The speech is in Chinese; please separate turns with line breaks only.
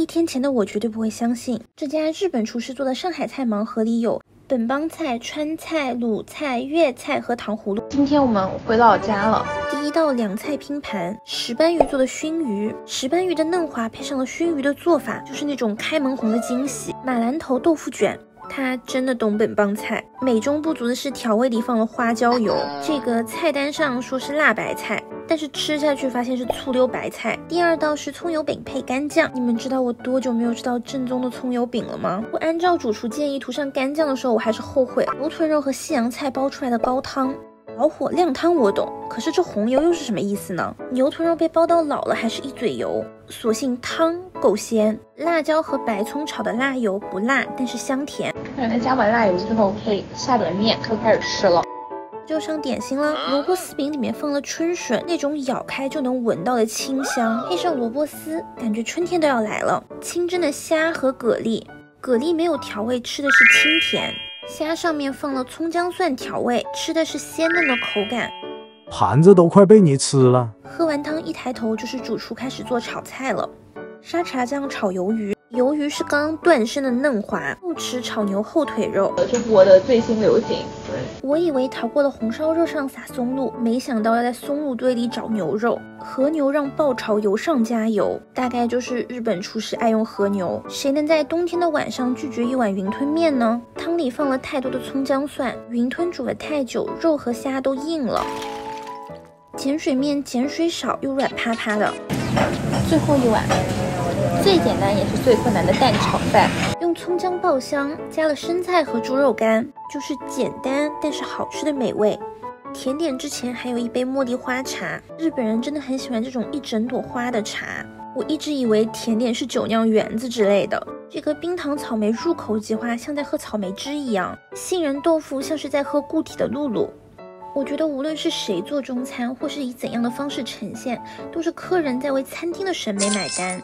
一天前的我绝对不会相信，这家日本厨师做的上海菜盲盒里有本帮菜、川菜、鲁菜、粤菜和糖葫芦。
今天我们回老家了。
第一道凉菜拼盘，石斑鱼做的熏鱼，石斑鱼的嫩滑配上了熏鱼的做法，就是那种开门红的惊喜。马兰头豆腐卷。他真的懂本帮菜，美中不足的是调味里放了花椒油，这个菜单上说是辣白菜，但是吃下去发现是醋溜白菜。第二道是葱油饼配干酱，你们知道我多久没有吃到正宗的葱油饼了吗？我按照主厨建议涂上干酱的时候，我还是后悔。牛臀肉和西洋菜煲出来的高汤。老火靓汤我懂，可是这红油又是什么意思呢？牛臀肉被煲到老了，还是一嘴油。所幸汤够鲜，辣椒和白葱炒的辣油不辣，但是香甜。
那加完辣油之后，可以下点面，可以开始吃了。
就上点心了，萝卜丝饼里面放了春笋，那种咬开就能闻到的清香，配上萝卜丝，感觉春天都要来了。清蒸的虾和蛤蜊，蛤蜊没有调味，吃的是清甜。虾上面放了葱姜蒜调味，吃的是鲜嫩的口感。
盘子都快被你吃了。
喝完汤一抬头就是主厨开始做炒菜了。沙茶酱炒鱿鱼，鱿鱼是刚刚断生的嫩滑。不吃炒牛后腿肉，
中国的最新流行。
我以为逃过了红烧肉上撒松露，没想到要在松露堆里找牛肉。和牛让爆炒油上加油，大概就是日本厨师爱用和牛。谁能在冬天的晚上拒绝一碗云吞面呢？汤里放了太多的葱姜蒜，云吞煮了太久，肉和虾都硬了。碱水面碱水少又软趴趴的。最后一碗，最简单也是最困难的蛋炒饭，葱姜爆香，加了生菜和猪肉干，就是简单但是好吃的美味。甜点之前还有一杯茉莉花茶，日本人真的很喜欢这种一整朵花的茶。我一直以为甜点是酒酿圆子之类的。这个冰糖草莓入口即化，像在喝草莓汁一样；杏仁豆腐像是在喝固体的露露。我觉得无论是谁做中餐，或是以怎样的方式呈现，都是客人在为餐厅的审美买单。